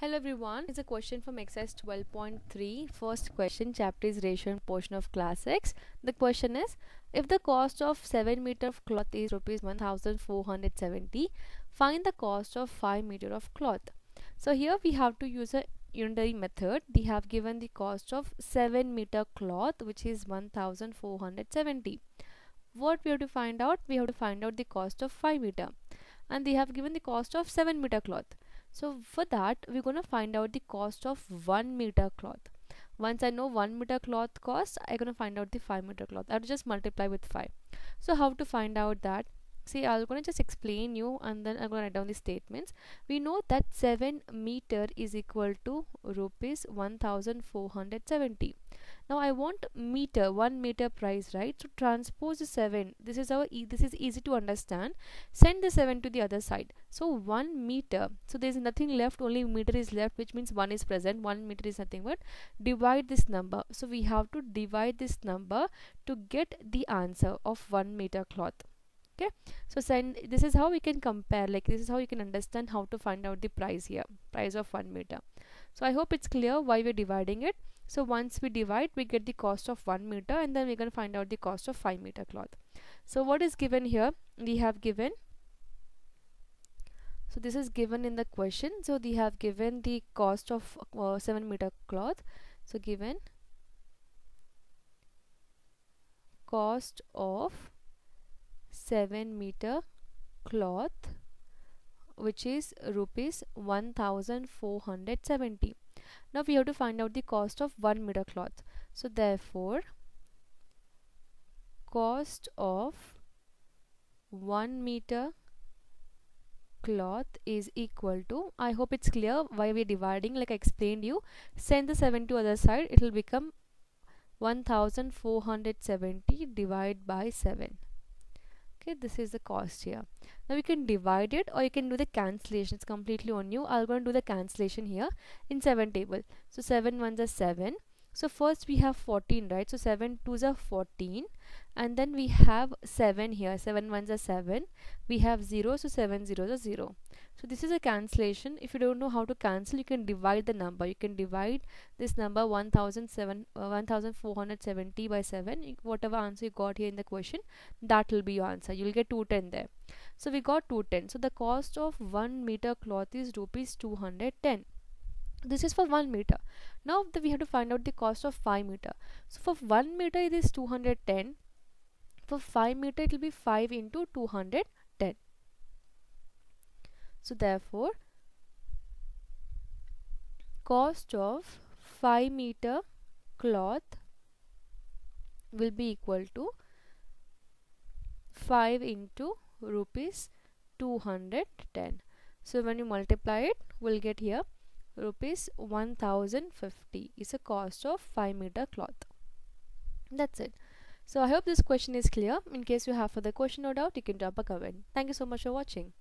Hello everyone, it's a question from exercise 12.3. First question, chapter is ratio and proportion of class X. The question is, if the cost of 7 meter of cloth is rupees 1470, find the cost of 5 meter of cloth. So here we have to use a unitary method. They have given the cost of 7 meter cloth which is 1470. What we have to find out? We have to find out the cost of 5 meter and they have given the cost of 7 meter cloth so for that we're gonna find out the cost of one meter cloth. Once I know one meter cloth cost I'm gonna find out the five meter cloth. I'll just multiply with five. So how to find out that? See I'm gonna just explain you and then I'm gonna write down the statements. We know that 7 meter is equal to rupees 1470 now I want meter 1 meter price right? So transpose the 7 this is our e this is easy to understand. Send the 7 to the other side. So 1 meter. So there is nothing left. Only meter is left which means 1 is present. 1 meter is nothing but divide this number. So we have to divide this number to get the answer of 1 meter cloth. Okay? So send this is how we can compare. Like this is how you can understand how to find out the price here. Price of one meter. So i hope it's clear why we're dividing it so once we divide we get the cost of one meter and then we can find out the cost of five meter cloth. So what is given here? We have given so this is given in the question. So they have given the cost of uh, 7 meter cloth. So given cost of 7 meter cloth which is rupees 1470 now we have to find out the cost of 1 meter cloth. So therefore cost of 1 meter cloth is equal to I hope it's clear why we're dividing like I explained you. Send the 7 to other side it will become 1470 divided by 7 okay this is the cost here. Now you can divide it or you can do the cancellation it's completely on you. I'll go and do the cancellation here in 7 table. So 7 ones are 7 so first we have 14 right? So 7 twos are 14 and then we have 7 here. 7 ones are 7 we have 0 so 7 zeros are 0 so this is a cancellation. If you don't know how to cancel you can divide the number. You can divide this number 1007 uh, 1470 by 7 whatever answer you got here in the question that will be your answer. You'll get 210 there. So we got 210 so the cost of 1 meter cloth is rupees 210 this is for 1 meter. Now we have to find out the cost of 5 meter. So for 1 meter it is 210 for 5 meter it will be 5 into 210 so therefore cost of 5 meter cloth will be equal to 5 into rupees 210 so when you multiply it we'll get here rupees 1050 is a cost of 5 meter cloth. That's it. So i hope this question is clear. In case you have further question or doubt you can drop a comment. Thank you so much for watching